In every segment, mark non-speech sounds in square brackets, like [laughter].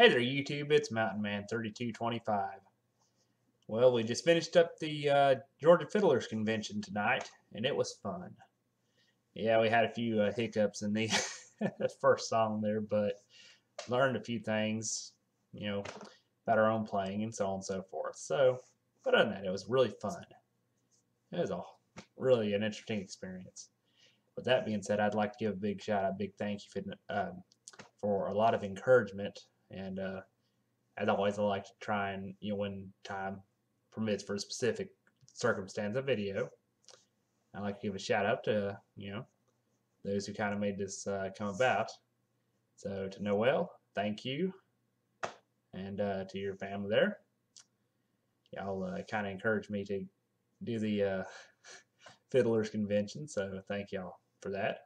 Hey there, YouTube. It's Mountain Man 3225. Well, we just finished up the uh, Georgia Fiddlers Convention tonight, and it was fun. Yeah, we had a few uh, hiccups in the [laughs] first song there, but learned a few things, you know, about our own playing and so on and so forth. So, but other than that, it was really fun. It was a really an interesting experience. With that being said, I'd like to give a big shout out, big thank you for, um, for a lot of encouragement and uh, as always, I like to try and, you know, when time permits for a specific circumstance of video, I like to give a shout out to, you know, those who kind of made this uh, come about. So to Noel, thank you. And uh, to your family there. Y'all uh, kind of encouraged me to do the uh, [laughs] Fiddlers Convention, so thank y'all for that.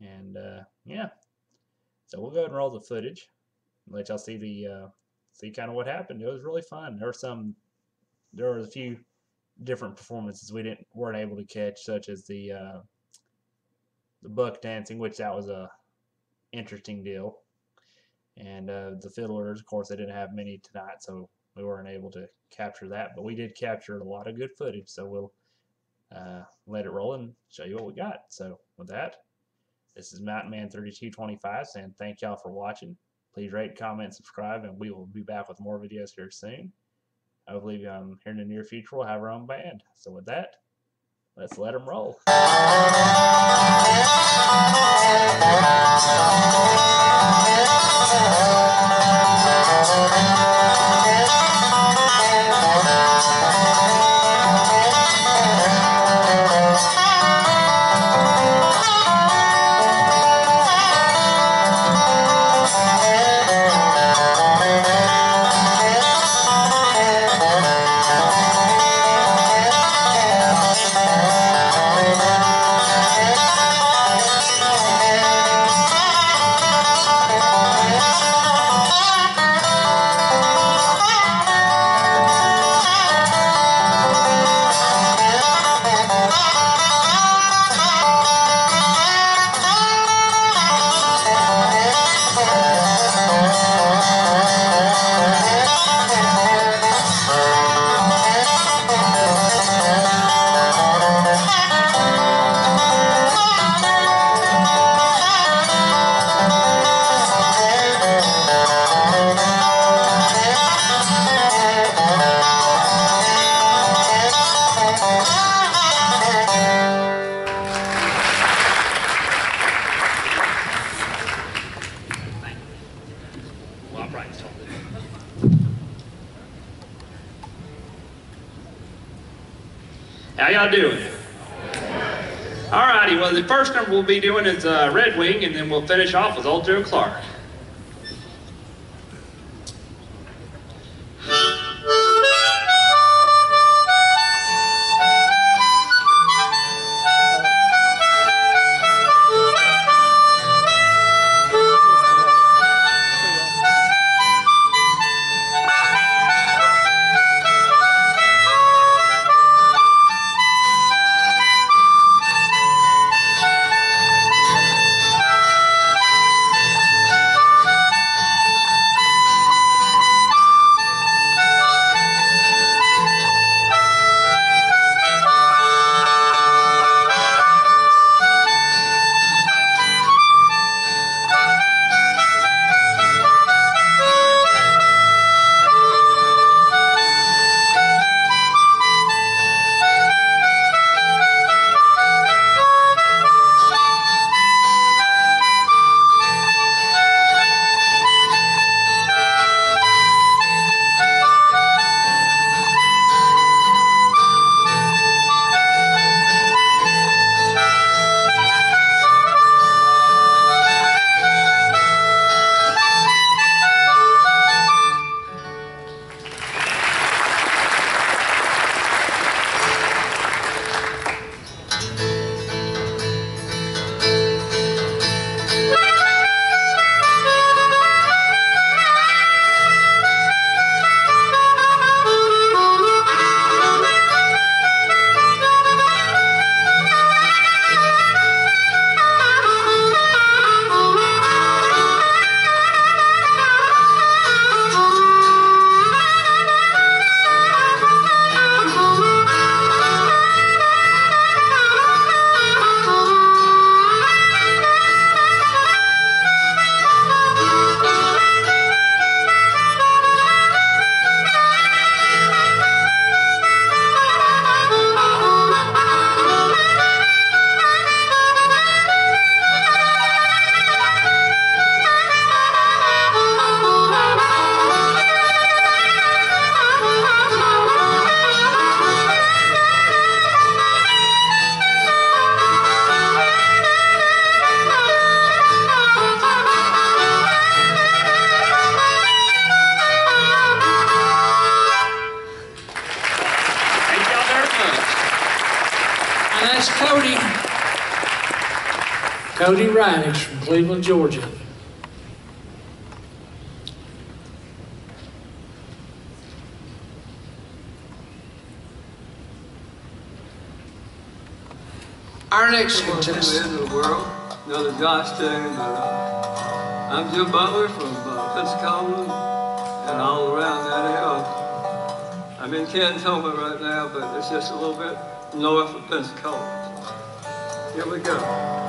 And uh, yeah, so we'll go ahead and roll the footage let y'all see the uh, see kind of what happened. It was really fun. There were some, there were a few different performances we didn't weren't able to catch, such as the uh, the buck dancing, which that was a interesting deal. And uh, the fiddlers, of course, they didn't have many tonight, so we weren't able to capture that. But we did capture a lot of good footage, so we'll uh, let it roll and show you what we got. So with that, this is Mountain Man 3225 saying thank y'all for watching. Please rate, comment, subscribe, and we will be back with more videos here soon. I believe um, here in the near future we'll have our own band. So with that, let's let them roll. Y'all doing? All righty, well, the first number we'll be doing is uh, Red Wing, and then we'll finish off with Old Joe Clark. Cody Cody Ridings from Cleveland, Georgia. Our next Welcome to the contestant. end of the world. Another Josh tune. Uh, I'm Jim Butler from uh, Pensacola and all around that area. I'm in Cantonment right now, but it's just a little bit north of Pensacola. Here we go.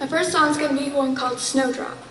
My first song is going to be one called Snowdrop.